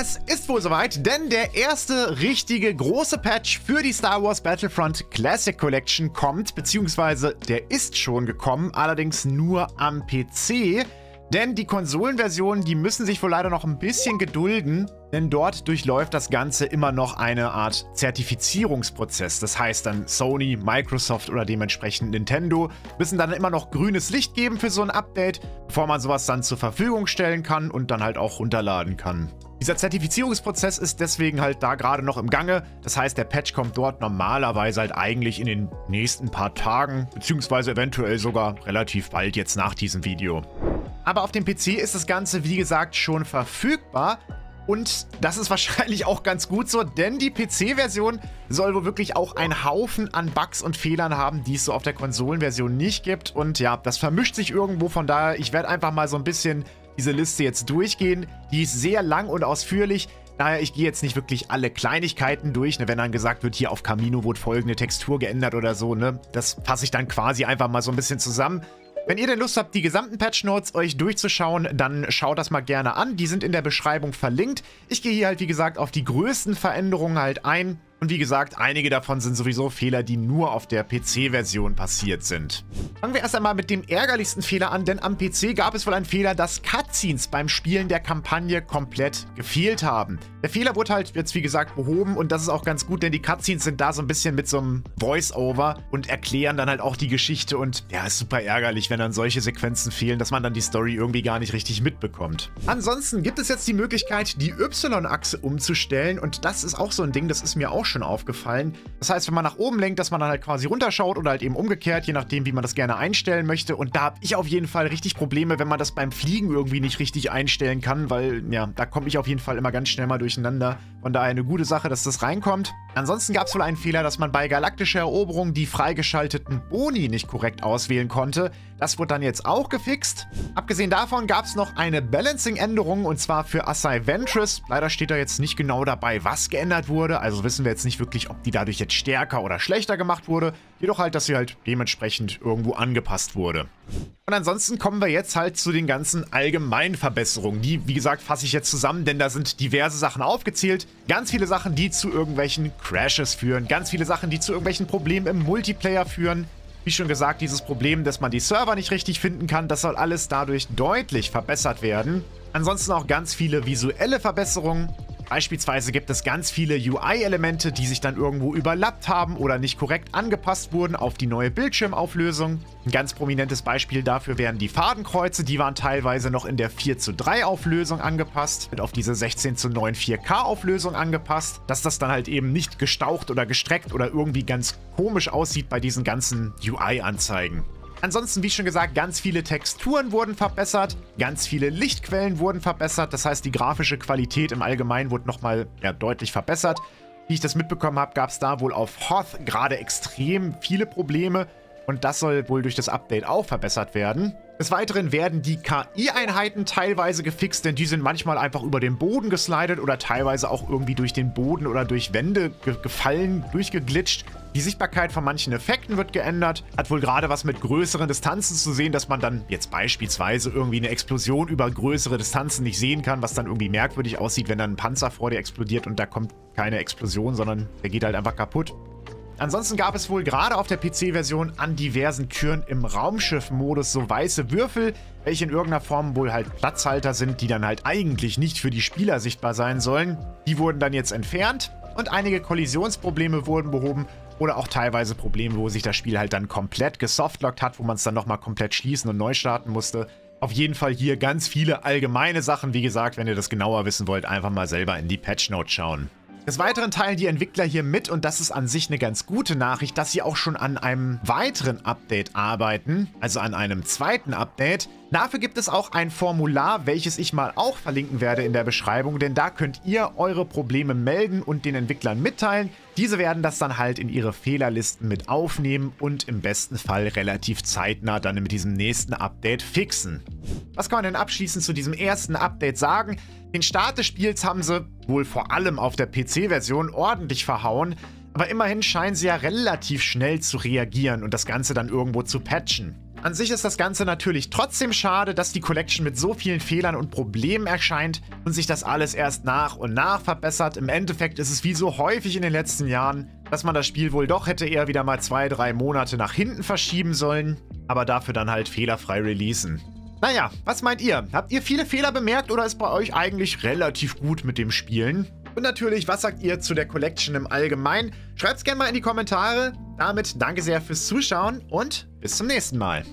Es ist wohl soweit, denn der erste richtige große Patch für die Star Wars Battlefront Classic Collection kommt, beziehungsweise der ist schon gekommen, allerdings nur am PC. Denn die Konsolenversionen, die müssen sich wohl leider noch ein bisschen gedulden, denn dort durchläuft das Ganze immer noch eine Art Zertifizierungsprozess. Das heißt dann Sony, Microsoft oder dementsprechend Nintendo müssen dann immer noch grünes Licht geben für so ein Update, bevor man sowas dann zur Verfügung stellen kann und dann halt auch runterladen kann. Dieser Zertifizierungsprozess ist deswegen halt da gerade noch im Gange. Das heißt, der Patch kommt dort normalerweise halt eigentlich in den nächsten paar Tagen, beziehungsweise eventuell sogar relativ bald jetzt nach diesem Video. Aber auf dem PC ist das Ganze, wie gesagt, schon verfügbar. Und das ist wahrscheinlich auch ganz gut so, denn die PC-Version soll wohl wirklich auch einen Haufen an Bugs und Fehlern haben, die es so auf der Konsolenversion nicht gibt. Und ja, das vermischt sich irgendwo, von daher, ich werde einfach mal so ein bisschen diese Liste jetzt durchgehen. Die ist sehr lang und ausführlich. Daher, ich gehe jetzt nicht wirklich alle Kleinigkeiten durch, ne, wenn dann gesagt wird, hier auf Camino wurde folgende Textur geändert oder so, ne? Das fasse ich dann quasi einfach mal so ein bisschen zusammen. Wenn ihr denn Lust habt, die gesamten Patch Notes euch durchzuschauen, dann schaut das mal gerne an. Die sind in der Beschreibung verlinkt. Ich gehe hier halt, wie gesagt, auf die größten Veränderungen halt ein. Und wie gesagt, einige davon sind sowieso Fehler, die nur auf der PC-Version passiert sind. Fangen wir erst einmal mit dem ärgerlichsten Fehler an, denn am PC gab es wohl einen Fehler, dass Cutscenes beim Spielen der Kampagne komplett gefehlt haben. Der Fehler wurde halt jetzt wie gesagt behoben und das ist auch ganz gut, denn die Cutscenes sind da so ein bisschen mit so einem Voice-Over und erklären dann halt auch die Geschichte und ja, ist super ärgerlich, wenn dann solche Sequenzen fehlen, dass man dann die Story irgendwie gar nicht richtig mitbekommt. Ansonsten gibt es jetzt die Möglichkeit, die Y-Achse umzustellen und das ist auch so ein Ding, das ist mir auch schon aufgefallen. Das heißt, wenn man nach oben lenkt, dass man dann halt quasi runterschaut oder halt eben umgekehrt, je nachdem, wie man das gerne einstellen möchte. Und da habe ich auf jeden Fall richtig Probleme, wenn man das beim Fliegen irgendwie nicht richtig einstellen kann, weil ja, da komme ich auf jeden Fall immer ganz schnell mal durcheinander. Von daher eine gute Sache, dass das reinkommt. Ansonsten gab es wohl einen Fehler, dass man bei galaktischer Eroberung die freigeschalteten Boni nicht korrekt auswählen konnte. Das wurde dann jetzt auch gefixt. Abgesehen davon gab es noch eine Balancing-Änderung und zwar für Assai Ventress. Leider steht da jetzt nicht genau dabei, was geändert wurde. Also wissen wir jetzt nicht wirklich, ob die dadurch jetzt stärker oder schlechter gemacht wurde. Jedoch halt, dass sie halt dementsprechend irgendwo angepasst wurde. Und ansonsten kommen wir jetzt halt zu den ganzen allgemeinen Verbesserungen. Die, wie gesagt, fasse ich jetzt zusammen, denn da sind diverse Sachen aufgezählt. Ganz viele Sachen, die zu irgendwelchen Crashes führen. Ganz viele Sachen, die zu irgendwelchen Problemen im Multiplayer führen. Wie schon gesagt, dieses Problem, dass man die Server nicht richtig finden kann, das soll alles dadurch deutlich verbessert werden. Ansonsten auch ganz viele visuelle Verbesserungen. Beispielsweise gibt es ganz viele UI-Elemente, die sich dann irgendwo überlappt haben oder nicht korrekt angepasst wurden auf die neue Bildschirmauflösung. Ein ganz prominentes Beispiel dafür wären die Fadenkreuze, die waren teilweise noch in der 4 zu 3 Auflösung angepasst, wird auf diese 16 zu 9 4K Auflösung angepasst, dass das dann halt eben nicht gestaucht oder gestreckt oder irgendwie ganz komisch aussieht bei diesen ganzen UI-Anzeigen. Ansonsten, wie schon gesagt, ganz viele Texturen wurden verbessert, ganz viele Lichtquellen wurden verbessert. Das heißt, die grafische Qualität im Allgemeinen wurde nochmal ja, deutlich verbessert. Wie ich das mitbekommen habe, gab es da wohl auf Hoth gerade extrem viele Probleme. Und das soll wohl durch das Update auch verbessert werden. Des Weiteren werden die KI-Einheiten teilweise gefixt, denn die sind manchmal einfach über den Boden geslidet oder teilweise auch irgendwie durch den Boden oder durch Wände ge gefallen, durchgeglitscht. Die Sichtbarkeit von manchen Effekten wird geändert. Hat wohl gerade was mit größeren Distanzen zu sehen, dass man dann jetzt beispielsweise irgendwie eine Explosion über größere Distanzen nicht sehen kann, was dann irgendwie merkwürdig aussieht, wenn dann ein Panzer vor dir explodiert und da kommt keine Explosion, sondern der geht halt einfach kaputt. Ansonsten gab es wohl gerade auf der PC-Version an diversen Türen im Raumschiff-Modus so weiße Würfel, welche in irgendeiner Form wohl halt Platzhalter sind, die dann halt eigentlich nicht für die Spieler sichtbar sein sollen. Die wurden dann jetzt entfernt und einige Kollisionsprobleme wurden behoben oder auch teilweise Probleme, wo sich das Spiel halt dann komplett gesoftlockt hat, wo man es dann nochmal komplett schließen und neu starten musste. Auf jeden Fall hier ganz viele allgemeine Sachen. Wie gesagt, wenn ihr das genauer wissen wollt, einfach mal selber in die Patch Notes schauen. Des Weiteren teilen die Entwickler hier mit, und das ist an sich eine ganz gute Nachricht, dass sie auch schon an einem weiteren Update arbeiten, also an einem zweiten Update. Dafür gibt es auch ein Formular, welches ich mal auch verlinken werde in der Beschreibung, denn da könnt ihr eure Probleme melden und den Entwicklern mitteilen. Diese werden das dann halt in ihre Fehlerlisten mit aufnehmen und im besten Fall relativ zeitnah dann mit diesem nächsten Update fixen. Was kann man denn abschließend zu diesem ersten Update sagen? Den Start des Spiels haben sie, wohl vor allem auf der PC-Version, ordentlich verhauen, aber immerhin scheinen sie ja relativ schnell zu reagieren und das Ganze dann irgendwo zu patchen. An sich ist das Ganze natürlich trotzdem schade, dass die Collection mit so vielen Fehlern und Problemen erscheint und sich das alles erst nach und nach verbessert. Im Endeffekt ist es wie so häufig in den letzten Jahren, dass man das Spiel wohl doch hätte eher wieder mal zwei, drei Monate nach hinten verschieben sollen, aber dafür dann halt fehlerfrei releasen. Naja, was meint ihr? Habt ihr viele Fehler bemerkt oder ist bei euch eigentlich relativ gut mit dem Spielen? Und natürlich, was sagt ihr zu der Collection im Allgemeinen? Schreibt es gerne mal in die Kommentare. Damit danke sehr fürs Zuschauen und bis zum nächsten Mal.